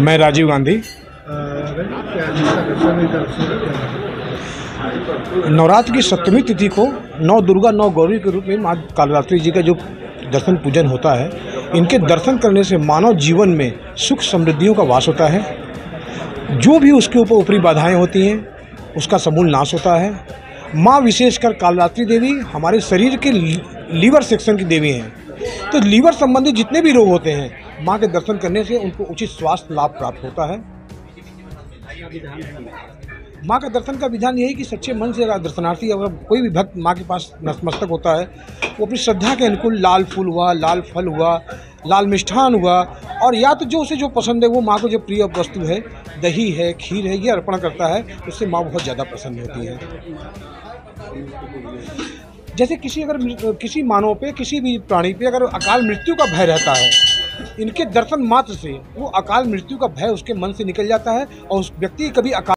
मैं राजीव गांधी। नवरात्र की सप्तमी तिथि को नौ दुर्गा नौ गौरी के रूप में माँ कालरात्रि जी का जो दर्शन पूजन होता है, इनके दर्शन करने से मानव जीवन में सुख समृद्धियों का वास होता है। जो भी उसके ऊपर ऊपरी बाधाएँ होती हैं, उसका समूल नाश होता है। माँ विशेषकर कालरात्रि देवी हमारे शरीर के लीवर सेक्शन की देवी हैं। तो लीवर संबंधी जितने भी रोग होते हैं, माँ के दर्शन करने से उनको उचित स्वास्थ्य लाभ प्राप्त होता है। माँ का दर्शन का विधान यही कि सच्चे मन से दर्शनार्थी अगर कोई भी भक्त माँ के पास नतमस्तक होता है, वो अपनी श्रद्धा के अनुकूल लाल फूल हुआ, लाल फल हुआ, लाल मिष्ठान हुआ, और या तो जो उसे जो पसंद है, वो माँ को जो प्रिय वस्तु है, दही है, खीर है, ये अर्पण करता है, उससे माँ बहुत ज़्यादा प्रसन्न होती है। जैसे किसी अगर किसी मानव पे, किसी भी प्राणी पे अगर अकाल मृत्यु का भय रहता है, इनके दर्शन मात्र से वो अकाल मृत्यु का भय उसके मन से निकल जाता है और उस व्यक्ति कभी अकाल